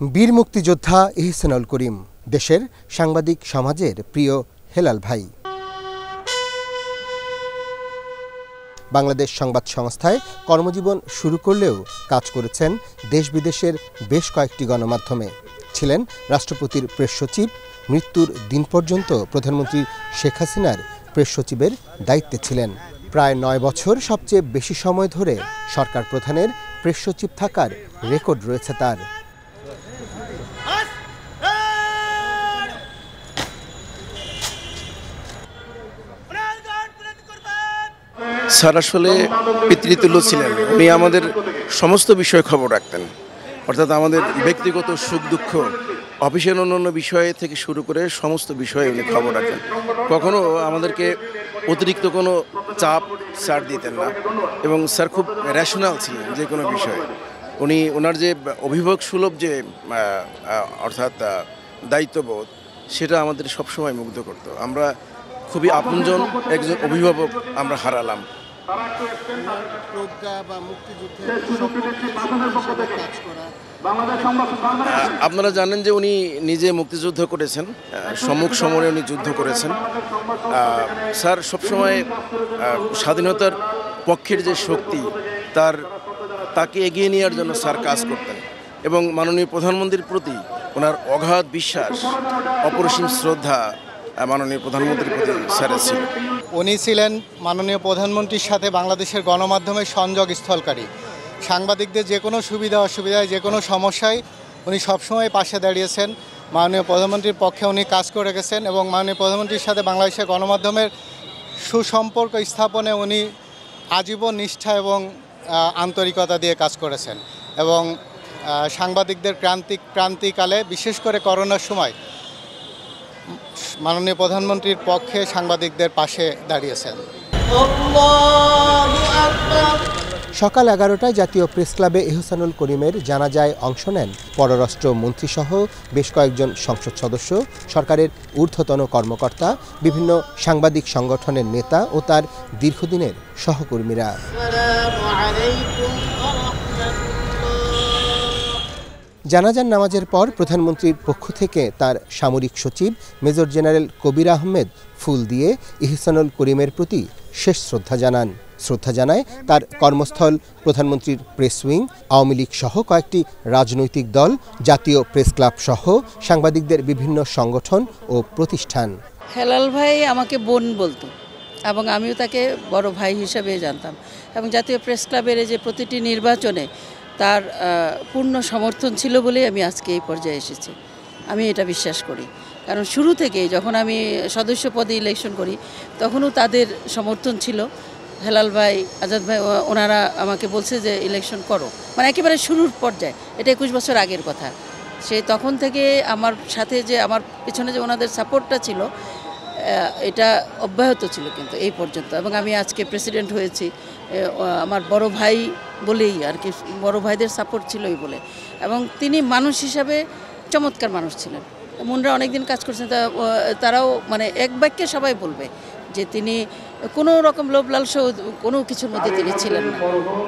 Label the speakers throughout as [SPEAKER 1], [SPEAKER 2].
[SPEAKER 1] বীর মুক্তিযোদ্ধা ইহসানুল করিম, দেশের সাংবাদিক সমাজের প্রিয় হেলাল ভাই। বাংলাদেশ সংবাদ সংস্থায় কর্মজীবন শুরু করলেও কাজ করেছেন দেশ বিদেশের বেশ কয়েকটি গণমাধ্যমে। ছিলেন রাষ্ট্রপতির প্রেস সচিব, মৃত্যুর দিন পর্যন্ত প্রধানমন্ত্রী শেখ হাসিনার প্রেস সচিবের দায়িত্বে ছিলেন। প্রায় নয় বছর সবচেয়ে বেশি সময় ধরে সরকার প্রধানের প্রেস সচিব থাকার রেকর্ড রয়েছে তার।
[SPEAKER 2] স্যার আসলে পিতৃতুল্য ছিলেন। উনি আমাদের সমস্ত বিষয়ে খবর রাখতেন। অর্থাৎ আমাদের ব্যক্তিগত সুখ, দুঃখ অফিসের অন্যান্য বিষয়ে থেকে শুরু করে সমস্ত বিষয়ে উনি খবর রাখতেন। কখনো আমাদেরকে অতিরিক্ত কোনো চাপ স্যার দিতেন না। এবং স্যার খুব র্যাশনাল ছিলেন যে কোনো বিষয়ে। উনি ওনার যে অভিভাবক সুলভ যে অর্থাৎ দায়িত্ববোধ, সেটা আমাদের সবসময় মুগ্ধ করতো। আমরা খুবই আপনজন, একজন অভিভাবক আমরা হারালাম।
[SPEAKER 1] প্রজ্ঞা বা মুক্তিযুদ্ধের কাজ করা।
[SPEAKER 2] আপনারা জানেন যে উনি নিজে মুক্তিযুদ্ধ করেছেন সম্মুখ সমরে উনি যুদ্ধ করেছেন। স্যার সবসময় স্বাধীনতার পক্ষের যে শক্তি তার তাকে এগিয়ে নেওয়ার জন্য স্যার কাজ করতেন। এবং মাননীয় প্রধানমন্ত্রীর প্রতি ওনার অগাধ বিশ্বাস অপরিসীম শ্রদ্ধা মাননীয় প্রধানমন্ত্রীর প্রতি স্যারের ছিল
[SPEAKER 3] উনি ছিলেন মাননীয় প্রধানমন্ত্রীর সাথে বাংলাদেশের গণমাধ্যমের সংযোগ স্থলকারী। সাংবাদিকদের যে কোনো সুবিধা, অসুবিধায় যে কোনো সমস্যায় উনি সবসময় পাশে দাঁড়িয়েছেন। মাননীয় প্রধানমন্ত্রীর পক্ষে উনি কাজ করে গেছেন এবং মাননীয় প্রধানমন্ত্রীর সাথে বাংলাদেশের গণমাধ্যমের সুসম্পর্ক স্থাপনে উনি আজীবন নিষ্ঠা এবং আন্তরিকতা দিয়ে কাজ করেছেন। এবং সাংবাদিকদের ক্রান্তিক ক্রান্তিকালে, বিশেষ করে করোনার সময় মাননীয় প্রধানমন্ত্রীর পক্ষে সাংবাদিকদের পাশে দাঁড়িয়েছেন।
[SPEAKER 1] সকাল এগারোটায় জাতীয় প্রেস ক্লাবে এহসানুল করিমের জানাজায় অংশ নেন পররাষ্ট্র মন্ত্রীসহ বেশ কয়েকজন সংসদ সদস্য, সরকারের ঊর্ধ্বতন কর্মকর্তা, বিভিন্ন সাংবাদিক সংগঠনের নেতা ও তার দীর্ঘদিনের সহকর্মীরা। জানাজার নামাজের পর প্রধানমন্ত্রীর পক্ষ থেকে তার সামরিক সচিব মেজর জেনারেল কবির আহমেদ ফুল দিয়ে ইহসানুল করিমের প্রতি শেষ শ্রদ্ধা জানান। শ্রদ্ধা জানায় তার কর্মস্থল, প্রধানমন্ত্রীর প্রেস উইং, আওয়ামী লীগ সহ কয়েকটি রাজনৈতিক দল, জাতীয় প্রেস ক্লাব সহ সাংবাদিকদের বিভিন্ন সংগঠন ও প্রতিষ্ঠান।
[SPEAKER 4] হেলাল ভাই আমাকে বোন বলতো এবং আমিও তাকে বড় ভাই হিসাবে জানতাম। এবং জাতীয় প্রেস ক্লাবের যে প্রতিটি নির্বাচনে তার পূর্ণ সমর্থন ছিল বলেই আমি আজকে এই পর্যায়ে এসেছি। আমি এটা বিশ্বাস করি। কারণ শুরু থেকেই যখন আমি সদস্য পদে ইলেকশন করি, তখনও তাদের সমর্থন ছিল। হেলাল ভাই, আজাদ ভাই ওনারা আমাকে বলছে যে ইলেকশন করো। মানে একেবারে শুরুর পর্যায়ে। এটা একুশ বছর আগের কথা। সে তখন থেকে আমার সাথে যে, আমার পেছনে যে ওনাদের সাপোর্টটা ছিল এটা অব্যাহত ছিল কিন্তু এই পর্যন্ত। এবং আমি আজকে প্রেসিডেন্ট হয়েছি। আমার বড় ভাই বলেই আর কি, বড় ভাইদের সাপোর্ট ছিলই বলে। এবং তিনি মানুষ হিসাবে চমৎকার মানুষ ছিলেন। মুনরা অনেকদিন কাজ করছেন, তা তারাও মানে এক বাক্যে সবাই বলবে যে তিনি কোনো রকম লোভ লালসা কোনো কিছুর মধ্যে তিনি ছিলেন না।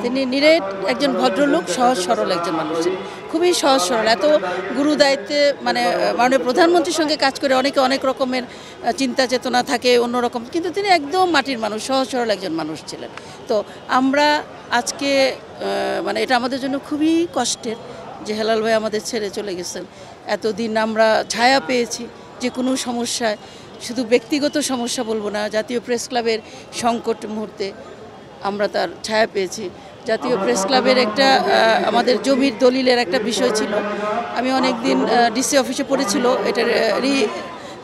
[SPEAKER 4] তিনি নিরেট একজন ভদ্রলোক, সহজ সরল একজন মানুষ ছিলেন। খুবই সহজ সরল। এত গুরু দায়িত্বে মানে মাননীয় প্রধানমন্ত্রীর সঙ্গে কাজ করে অনেকে অনেক রকমের চিন্তা চেতনা থাকে অন্যরকম কিন্তু তিনি একদম মাটির মানুষ, সহজ সরল একজন মানুষ ছিলেন। তো আমরা আজকে মানে এটা আমাদের জন্য খুবই কষ্টের যে হেলাল ভাই আমাদের ছেড়ে চলে গেছেন। এতদিন আমরা ছায়া পেয়েছি যে কোনো সমস্যায়। শুধু ব্যক্তিগত সমস্যা বলব না, জাতীয় প্রেস ক্লাবের সংকট মুহূর্তে আমরা তার ছায়া পেয়েছি। জাতীয় প্রেস ক্লাবের একটা আমাদের জমির দলিলের একটা বিষয় ছিল। আমি অনেক দিন ডিসি অফিসে পড়েছিল, এটা রি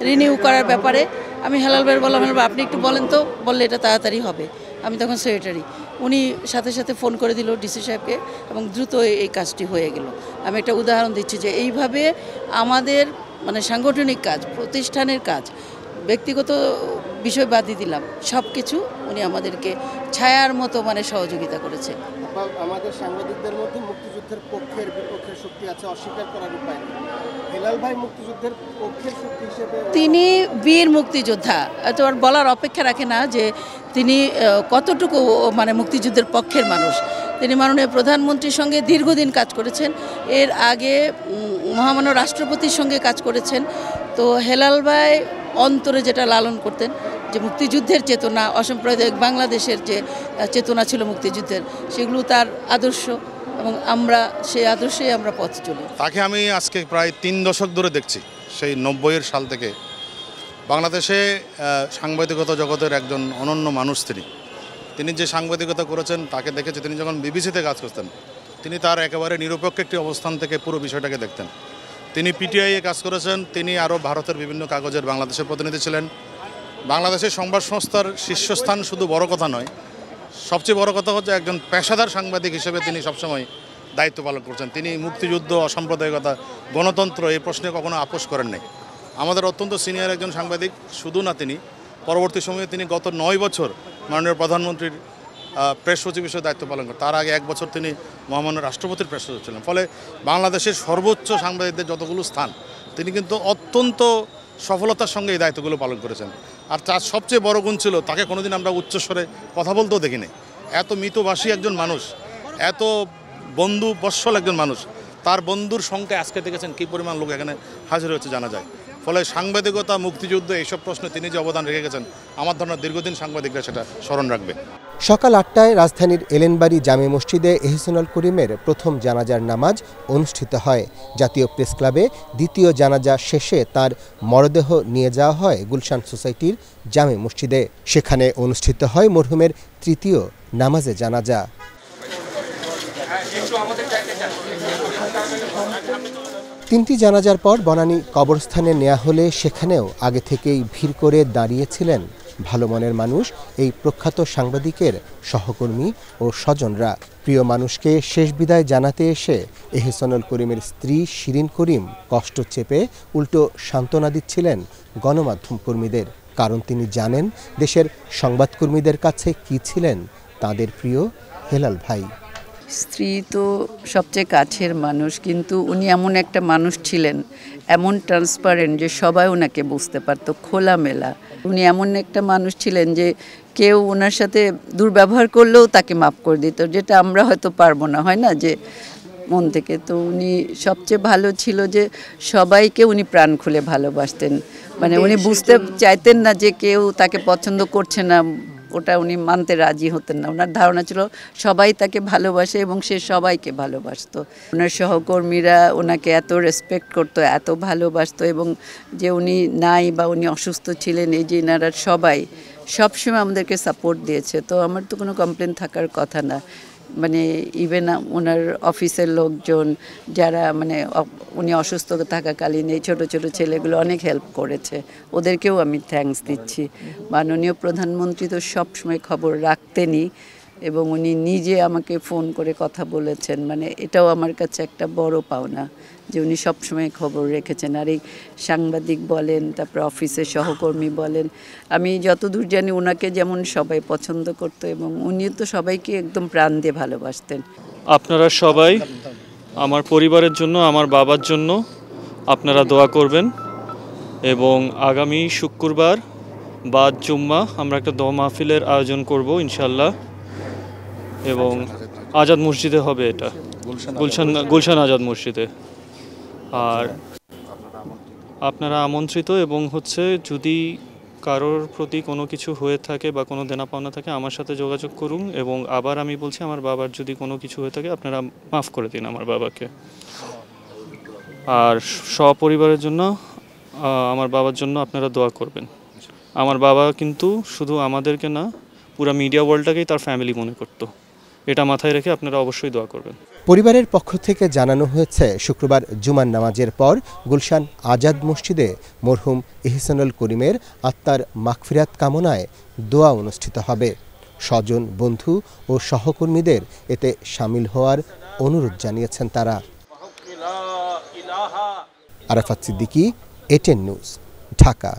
[SPEAKER 4] রিনিউ করার ব্যাপারে। আমি হেলাল ভাইয়ের বললাম, হেলাল আপনি একটু বলেন তো, বললে এটা তাড়াতাড়ি হবে। আমি তখন সেক্রেটারি উনি সাথে সাথে ফোন করে দিল ডিসি সাহেবকে এবং দ্রুত এই- কাজটি হয়ে গেল। আমি একটা উদাহরণ দিচ্ছি যে এইভাবে আমাদের মানে সাংগঠনিক কাজ, প্রতিষ্ঠানের কাজ, ব্যক্তিগত বিষয় বাদই দিলাম। সব কিছু উনি আমাদেরকে ছায়ার মতো মানে সহযোগিতা করেছে।
[SPEAKER 1] আমাদের সাংবাদিকদের মধ্যে মুক্তিযুদ্ধের পক্ষের বিপক্ষের শক্তি আছে, অস্বীকার করার উপায় হেলাল ভাই মুক্তিযুদ্ধের পক্ষের শক্তি হিসেবে
[SPEAKER 4] তিনি বীর মুক্তিযোদ্ধা। তো আর বলার অপেক্ষা রাখে না যে তিনি কতটুকু মানে মুক্তিযুদ্ধের পক্ষের মানুষ।
[SPEAKER 5] তিনি মাননীয় প্রধানমন্ত্রীর সঙ্গে দীর্ঘদিন কাজ করেছেন। এর আগে মহামান্য রাষ্ট্রপতির সঙ্গে কাজ করেছেন। তো হেলাল ভাই অন্তরে যেটা লালন করতেন যে মুক্তিযুদ্ধের চেতনা, অসাম্প্রদায়িক বাংলাদেশের যে চেতনা ছিল মুক্তিযুদ্ধের, সেগুলো তার আদর্শ এবং আমরা, সেই আদর্শেই আমরা পথ চলি।
[SPEAKER 6] তাকে আমি আজকে প্রায় তিন দশক ধরে দেখছি, সেই নব্বইয়ের সাল থেকে। বাংলাদেশে সাংবাদিকতা জগতের একজন অনন্য মানুষ তিনি। তিনি যে সাংবাদিকতা করেছেন, তাকে দেখেছি, তিনি যখন বিবিসিতে কাজ করতেন, তিনি তার একেবারে নিরপেক্ষ একটি অবস্থান থেকে পুরো বিষয়টাকে দেখতেন। তিনি পিটিআইয়ে কাজ করেছেন, তিনি আরও ভারতের বিভিন্ন কাগজের বাংলাদেশের প্রতিনিধি ছিলেন। বাংলাদেশের সংবাদ সংস্থার শীর্ষস্থান শুধু বড় কথা নয়, সবচেয়ে বড় কথা হচ্ছে একজন পেশাদার সাংবাদিক হিসেবে তিনি সবসময় দায়িত্ব পালন করছেন। তিনি মুক্তিযুদ্ধ, অসাম্প্রদায়িকতা, গণতন্ত্র এই প্রশ্নে কখনো আপোষ করেন নাই। আমাদের অত্যন্ত সিনিয়র একজন সাংবাদিক, শুধু না তিনি, পরবর্তী সময়ে তিনি গত নয় বছর মাননীয় প্রধানমন্ত্রীর প্রেস সচিব হিসেবে দায়িত্ব পালন করেন। তার আগে এক বছর তিনি মহামান্য রাষ্ট্রপতির প্রেস সচিব ছিলেন। ফলে বাংলাদেশের সর্বোচ্চ সাংবাদিকদের যতগুলো স্থান, তিনি কিন্তু অত্যন্ত সফলতার সঙ্গে এই দায়িত্বগুলো পালন করেছেন। আর তার সবচেয়ে বড় গুণ ছিল, তাকে কোনোদিন আমরা উচ্চস্বরে কথা বলতেও দেখিনি। এত মৃতবাসী একজন মানুষ, এত বন্ধু বৎসল একজন মানুষ, তার বন্ধুর সংখ্যা আজকে দেখেছেন কী পরিমাণ লোক এখানে হাজির হয়েছে জানা যায়। ফলে সাংবাদিকতা, মুক্তিযুদ্ধ, এইসব প্রশ্নে তিনি যে অবদান রেখে গেছেন, আমার ধারণা দীর্ঘদিন সাংবাদিকরা সেটা স্মরণ রাখবে।
[SPEAKER 1] সকাল আটটায় রাজধানীর এলেনবাড়ি জামে মসজিদে এহসানুল করিমের প্রথম জানাজার নামাজ অনুষ্ঠিত হয়। জাতীয় প্রেস ক্লাবে দ্বিতীয় জানাজা শেষে তার মরদেহ নিয়ে যাওয়া হয় গুলশান সোসাইটির জামে মসজিদে। সেখানে অনুষ্ঠিত হয় মরহুমের তৃতীয় নামাজে জানাজা। তিনটি জানাজার পর বনানী কবরস্থানে নেওয়া হলে সেখানেও আগে থেকেই ভিড় করে দাঁড়িয়েছিলেন ভালো মনের মানুষ, এই প্রখ্যাত সাংবাদিকের সহকর্মী ও স্বজনরা। প্রিয় মানুষকে শেষ বিদায় জানাতে এসে এহসানুল করিমের স্ত্রী শিরিন করিম কষ্ট চেপে উল্টো সান্ত্বনা দিচ্ছিলেন গণমাধ্যম কর্মীদের। কারণ তিনি জানেন দেশের সংবাদকর্মীদের কাছে কি ছিলেন তাদের প্রিয় হেলাল ভাই।
[SPEAKER 5] স্ত্রী তো সবচেয়ে কাছের মানুষ কিন্তু উনি এমন একটা মানুষ ছিলেন এমন ট্রান্সপারেন্ট যে সবাই ওনাকে বুঝতে পারতো খোলামেলা। উনি এমন একটা মানুষ ছিলেন যে কেউ ওনার সাথে দুর্ব্যবহার করলেও তাকে মাফ করে দিত যেটা আমরা হয়তো পারব না হয় না? যে মন থেকে। তো উনি সবচেয়ে ভালো ছিল যে সবাইকে উনি প্রাণ খুলে ভালোবাসতেন। মানে উনি বুঝতে চাইতেন না যে কেউ তাকে পছন্দ করছে না ওটা উনি মানতে রাজি হতেন না। ওনার ধারণা ছিল সবাই তাকে ভালোবাসে এবং সে সবাইকে ভালোবাসত। ওনার সহকর্মীরা ওনাকে এত রেসপেক্ট করতো, এত ভালোবাসত এবং যে উনি নাই বা উনি অসুস্থ ছিলেন, এই যে এনারা সবাই সবসময় আমাদেরকে সাপোর্ট দিয়েছে। তো আমার তো কোনো কমপ্লেন থাকার কথা না। মানে ইভেন ওনার অফিসের লোকজন যারা মানে উনি অসুস্থ থাকাকালীন এই ছোটো ছোটো ছেলেগুলো অনেক হেল্প করেছে। ওদেরকেও আমি থ্যাঙ্কস দিচ্ছি। মাননীয় প্রধানমন্ত্রী তো সবসময় খবর রাখতেনই। এবং উনি নিজে আমাকে ফোন করে কথা বলেছেন। মানে এটাও আমার কাছে একটা বড় পাওনা যে উনি সবসময় খবর রেখেছেন। আর এই সাংবাদিক বলেন, তারপর অফিসের সহকর্মী বলেন, আমি যতদূর জানি ওনাকে যেমন সবাই পছন্দ করতো এবং উনি তো সবাইকে একদম প্রাণ দিয়ে ভালোবাসতেন।
[SPEAKER 7] আপনারা সবাই আমার পরিবারের জন্য, আমার বাবার জন্য আপনারা দোয়া করবেন এবং আগামী শুক্রবার বাদ জুম্মা আমরা একটা দোয়া মাহফিলের আয়োজন করব ইনশাল্লাহ এবং আজাদ মসজিদে হবে এটা। গুলশান গুলশান আজাদ মসজিদে। আর আপনারা আমন্ত্রিত এবং হচ্ছে যদি কারোর প্রতি কোনো কিছু হয়ে থাকে বা কোনো দেনা পাওনা থাকে আমার সাথে যোগাযোগ করুন এবং আবার আমি বলছি আমার বাবার যদি কোনো কিছু হয়ে থাকে আপনারা মাফ করে দিন আমার বাবাকে। আর সপরিবারের জন্য আমার বাবার জন্য আপনারা দোয়া করবেন। আমার বাবা কিন্তু শুধু আমাদেরকে না পুরো মিডিয়া ওয়ার্ল্ডটাকেই তার ফ্যামিলি মনে করতো। এটা মাথায় রেখে আপনারা অবশ্যই দোয়া করবেন।
[SPEAKER 1] পরিবারের পক্ষ থেকে জানানো হয়েছে, শুক্রবার জুমার নামাজের পর গুলশান আজাদ মসজিদে মরহুম ইহসানুল করিমের আত্মার মাগফিরাত কামনায় দোয়া অনুষ্ঠিত হবে। স্বজন, বন্ধু ও সহকর্মীদের এতে সামিল হওয়ার অনুরোধ জানিয়েছেন তারা। Arafat Siddiqui ATN news, Dhaka.